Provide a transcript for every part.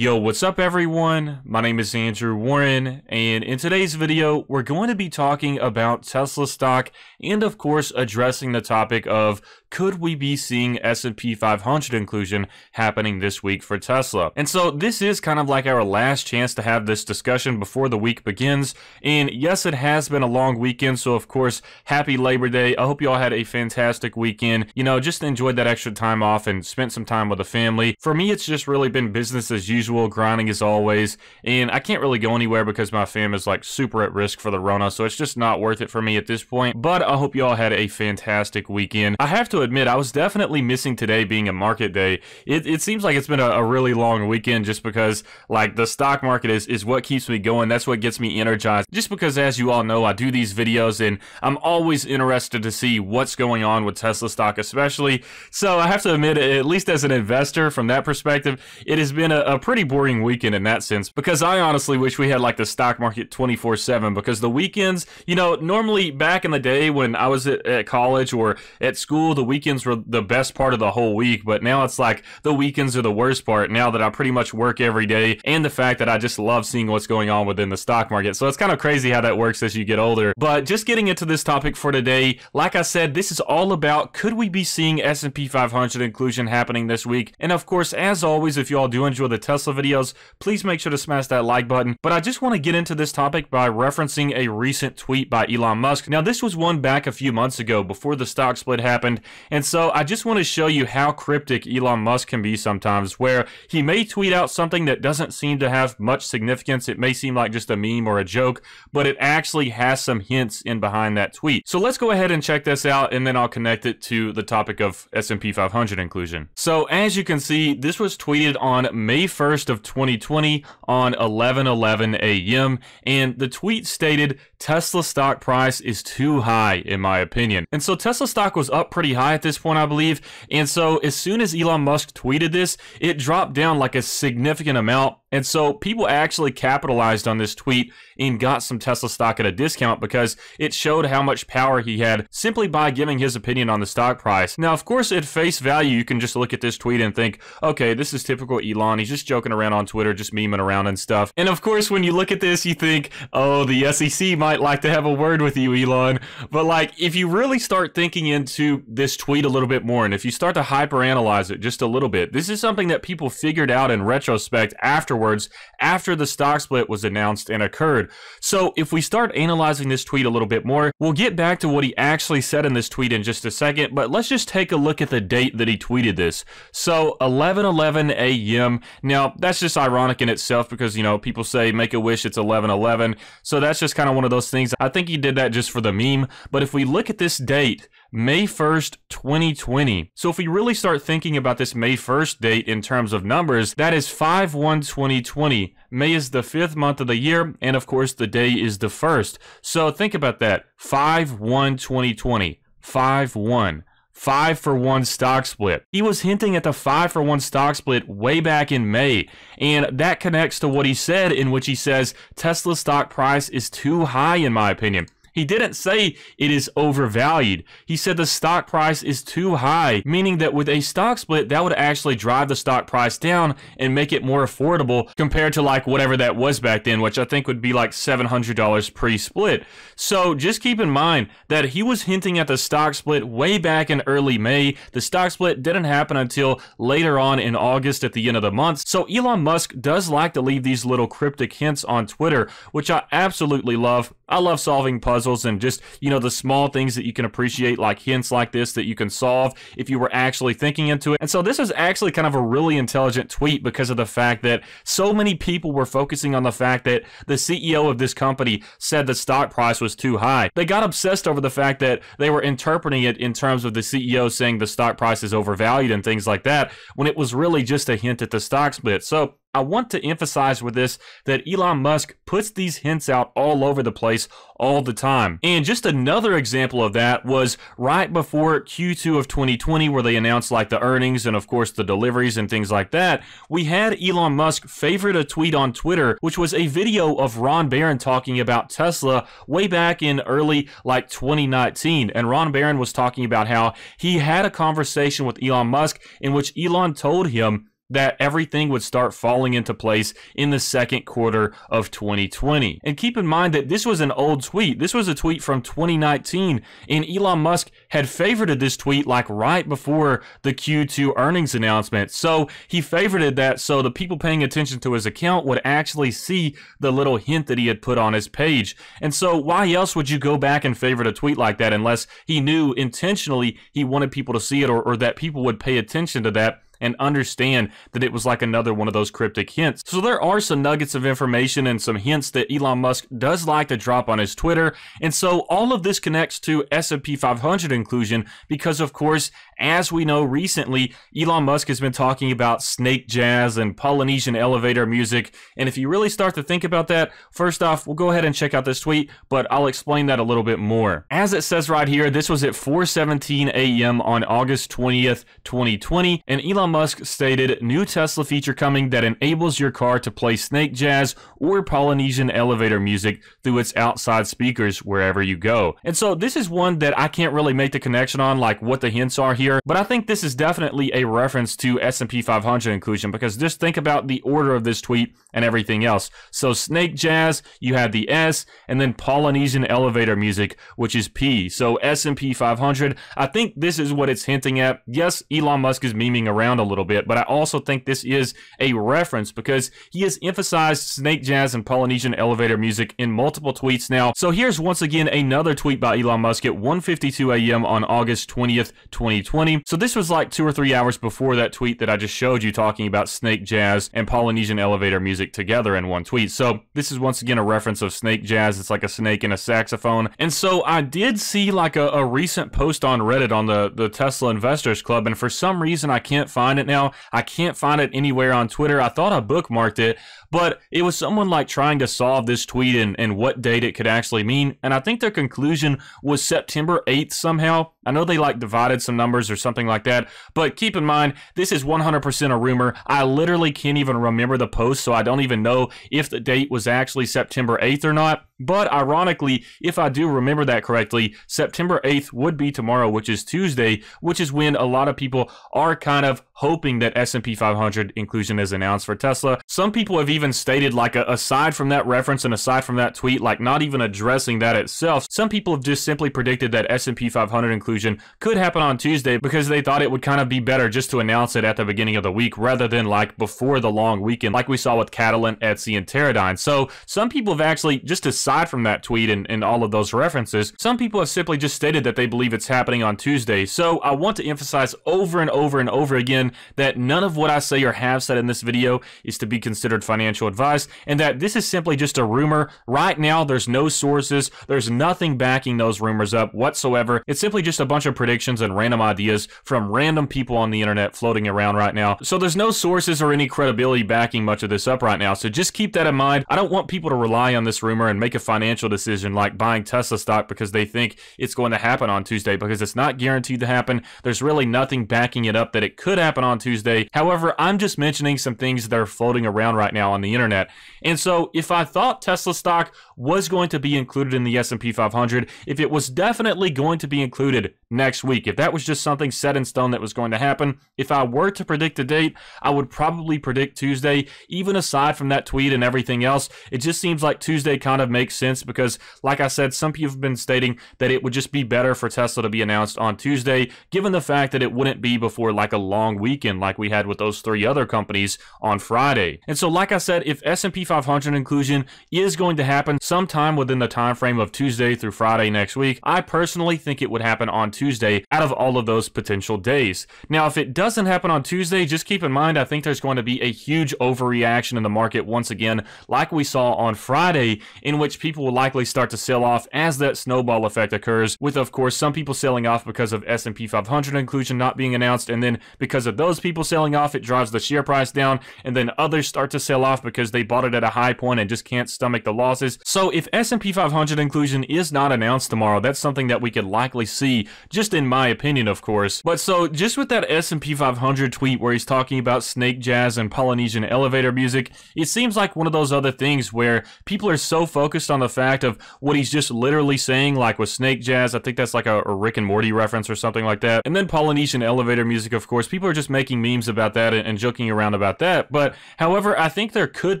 Yo, what's up everyone? My name is Andrew Warren, and in today's video, we're going to be talking about Tesla stock and of course addressing the topic of could we be seeing S&P 500 inclusion happening this week for Tesla? And so this is kind of like our last chance to have this discussion before the week begins. And yes, it has been a long weekend, so of course, happy Labor Day. I hope you all had a fantastic weekend. You know, just enjoyed that extra time off and spent some time with the family. For me, it's just really been business as usual, grinding as always. And I can't really go anywhere because my fam is like super at risk for the Rona, so it's just not worth it for me at this point. But I hope you all had a fantastic weekend. I have to admit, I was definitely missing today being a market day. It, it seems like it's been a, a, really long weekend just because, like, the stock market is, is what keeps me going. That's what gets me energized. Just because, as you all know, I do these videos and I'm always interested to see what's going on with Tesla stock, especially. So I have to admit, at least as an investor, from that perspective, it has been a, a pretty boring weekend in that sense because I honestly wish we had, like, the stock market 24 7 because the weekends, you know, normally back in the day when I was at, at college or at school, the weekends were the best part of the whole week, but now it's like the weekends are the worst part now that I pretty much work every day and the fact that I just love seeing what's going on within the stock market. So it's kind of crazy how that works as you get older. But just getting into this topic for today, like I said, this is all about could we be seeing S&P 500 inclusion happening this week? And of course, as always, if you all do enjoy the Tesla videos, please make sure to smash that like button. But I just want to get into this topic by referencing a recent tweet by Elon Musk. Now, this was one back a few months ago before the stock split happened, and so I just want to show you how cryptic Elon Musk can be sometimes, where he may tweet out something that doesn't seem to have much significance. It may seem like just a meme or a joke, but it actually has some hints in behind that tweet. So let's go ahead and check this out, and then I'll connect it to the topic of S&P 500 inclusion. So as you can see, this was tweeted on May 1st of 2020 on 11:11 a.m. and the tweet stated Tesla stock price is too high in my opinion. And so Tesla stock was up pretty high at this point I believe. And so as soon as Elon Musk tweeted this, it dropped down like a significant amount and so people actually capitalized on this tweet and got some Tesla stock at a discount because it showed how much power he had simply by giving his opinion on the stock price. Now, of course, at face value, you can just look at this tweet and think, okay, this is typical Elon. He's just joking around on Twitter, just memeing around and stuff. And of course, when you look at this, you think, oh, the SEC might like to have a word with you, Elon. But like, if you really start thinking into this tweet a little bit more, and if you start to hyperanalyze it just a little bit, this is something that people figured out in retrospect after afterwards after the stock split was announced and occurred. So if we start analyzing this tweet a little bit more, we'll get back to what he actually said in this tweet in just a second, but let's just take a look at the date that he tweeted this. So 11:11 a.m. Now, that's just ironic in itself because, you know, people say make a wish it's 11:11. So that's just kind of one of those things. I think he did that just for the meme, but if we look at this date, May 1st, 2020. So if we really start thinking about this May 1st date in terms of numbers, that is 5-1-2020. May is the fifth month of the year, and of course the day is the 1st. So think about that. 5-1-2020. 5-1 five for one stock split. He was hinting at the five for one stock split way back in May, and that connects to what he said, in which he says Tesla stock price is too high, in my opinion. He didn't say it is overvalued. He said the stock price is too high, meaning that with a stock split, that would actually drive the stock price down and make it more affordable compared to like whatever that was back then, which I think would be like $700 pre-split. So just keep in mind that he was hinting at the stock split way back in early May. The stock split didn't happen until later on in August at the end of the month. So Elon Musk does like to leave these little cryptic hints on Twitter, which I absolutely love. I love solving puzzles and just, you know, the small things that you can appreciate, like hints like this that you can solve if you were actually thinking into it. And so this is actually kind of a really intelligent tweet because of the fact that so many people were focusing on the fact that the CEO of this company said the stock price was too high. They got obsessed over the fact that they were interpreting it in terms of the CEO saying the stock price is overvalued and things like that, when it was really just a hint at the stock split. So I want to emphasize with this that Elon Musk puts these hints out all over the place all the time. And just another example of that was right before Q2 of 2020 where they announced like the earnings and of course the deliveries and things like that. We had Elon Musk favorite a tweet on Twitter which was a video of Ron Baron talking about Tesla way back in early like 2019 and Ron Baron was talking about how he had a conversation with Elon Musk in which Elon told him that everything would start falling into place in the second quarter of 2020. And keep in mind that this was an old tweet. This was a tweet from 2019, and Elon Musk had favorited this tweet like right before the Q2 earnings announcement. So he favorited that so the people paying attention to his account would actually see the little hint that he had put on his page. And so why else would you go back and favorite a tweet like that unless he knew intentionally he wanted people to see it or, or that people would pay attention to that and understand that it was like another one of those cryptic hints. So there are some nuggets of information and some hints that Elon Musk does like to drop on his Twitter. And so all of this connects to S&P 500 inclusion because of course, as we know recently, Elon Musk has been talking about snake jazz and Polynesian elevator music. And if you really start to think about that, first off, we'll go ahead and check out this tweet, but I'll explain that a little bit more. As it says right here, this was at 4:17 a.m. on August 20th, 2020, and Elon Musk stated, new Tesla feature coming that enables your car to play snake jazz or Polynesian elevator music through its outside speakers wherever you go. And so this is one that I can't really make the connection on like what the hints are here, but I think this is definitely a reference to S&P 500 inclusion because just think about the order of this tweet and everything else. So snake jazz, you have the S, and then Polynesian elevator music, which is P. So S&P 500, I think this is what it's hinting at. Yes, Elon Musk is memeing around around a little bit, but I also think this is a reference because he has emphasized snake jazz and Polynesian elevator music in multiple tweets now. So here's once again another tweet by Elon Musk at 1:52 a.m. on August 20th, 2020. So this was like two or three hours before that tweet that I just showed you talking about snake jazz and Polynesian elevator music together in one tweet. So this is once again a reference of snake jazz. It's like a snake and a saxophone. And so I did see like a, a recent post on Reddit on the, the Tesla Investors Club, and for some reason I can't find find it now. I can't find it anywhere on Twitter. I thought I bookmarked it, but it was someone like trying to solve this tweet and, and what date it could actually mean. And I think their conclusion was September 8th somehow. I know they like divided some numbers or something like that, but keep in mind, this is 100% a rumor. I literally can't even remember the post, so I don't even know if the date was actually September 8th or not. But ironically, if I do remember that correctly, September 8th would be tomorrow, which is Tuesday, which is when a lot of people are kind of hoping that S&P 500 inclusion is announced for Tesla. Some people have even stated like a, aside from that reference and aside from that tweet, like not even addressing that itself, some people have just simply predicted that S&P 500 inclusion could happen on Tuesday because they thought it would kind of be better just to announce it at the beginning of the week rather than like before the long weekend like we saw with Catalent, Etsy, and Teradyne. So some people have actually, just aside from that tweet and, and all of those references, some people have simply just stated that they believe it's happening on Tuesday. So I want to emphasize over and over and over again that none of what I say or have said in this video is to be considered financial advice, and that this is simply just a rumor. Right now, there's no sources, there's nothing backing those rumors up whatsoever. It's simply just a bunch of predictions and random ideas from random people on the internet floating around right now. So there's no sources or any credibility backing much of this up right now. So just keep that in mind. I don't want people to rely on this rumor and make a financial decision like buying Tesla stock because they think it's going to happen on Tuesday because it's not guaranteed to happen. There's really nothing backing it up that it could happen happen on Tuesday. However, I'm just mentioning some things that are floating around right now on the internet. And so if I thought Tesla stock was going to be included in the S&P 500, if it was definitely going to be included next week, if that was just something set in stone that was going to happen, if I were to predict a date, I would probably predict Tuesday. Even aside from that tweet and everything else, it just seems like Tuesday kind of makes sense because, like I said, some people have been stating that it would just be better for Tesla to be announced on Tuesday, given the fact that it wouldn't be before like a long weekend like we had with those three other companies on Friday. And so, like I said, if S&P 500 inclusion is going to happen sometime within the time frame of Tuesday through Friday next week, I personally think it would happen on Tuesday out of all of those potential days. Now, if it doesn't happen on Tuesday, just keep in mind I think there's going to be a huge overreaction in the market once again, like we saw on Friday, in which people will likely start to sell off as that snowball effect occurs, with of course some people selling off because of S&P 500 inclusion not being announced, and then because of those people selling off, it drives the share price down, and then others start to sell off because they bought it at a high point and just can't stomach the losses. So if S&P 500 inclusion is not announced tomorrow, that's something that we could likely see just in my opinion, of course. But so, just with that S&P 500 tweet where he's talking about snake jazz and Polynesian elevator music, it seems like one of those other things where people are so focused on the fact of what he's just literally saying, like with snake jazz, I think that's like a, a Rick and Morty reference or something like that. And then Polynesian elevator music, of course, people are just making memes about that and, and joking around about that. But however, I think there could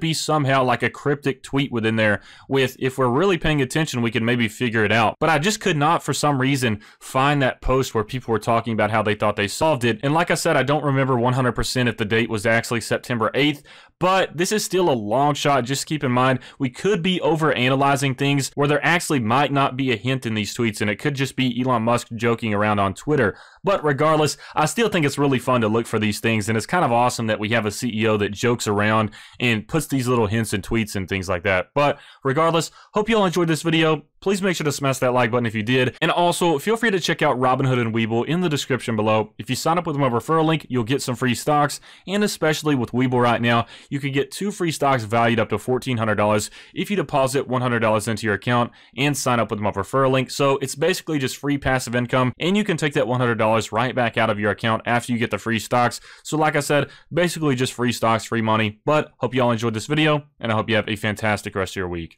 be somehow like a cryptic tweet within there with, if we're really paying attention, we can maybe figure it out. But I just could not, for some reason, find that post where people were talking about how they thought they solved it. And like I said, I don't remember 100% if the date was actually September 8th, but this is still a long shot. Just keep in mind, we could be over analyzing things where there actually might not be a hint in these tweets, and it could just be Elon Musk joking around on Twitter. But regardless, I still think it's really fun to look for these things, and it's kind of awesome that we have a CEO that jokes around and puts these little hints and tweets and things like that. But regardless, hope you all enjoyed this video. Please make sure to smash that like button if you did. And also, feel free to check out Robinhood and Webull in the description below. If you sign up with my referral link, you'll get some free stocks. And especially with Webull right now, you can get two free stocks valued up to $1,400 if you deposit $100 into your account and sign up with my referral link. So it's basically just free passive income. And you can take that $100 right back out of your account after you get the free stocks. So like I said, basically just free stocks, free money. But hope you all enjoyed this video, and I hope you have a fantastic rest of your week.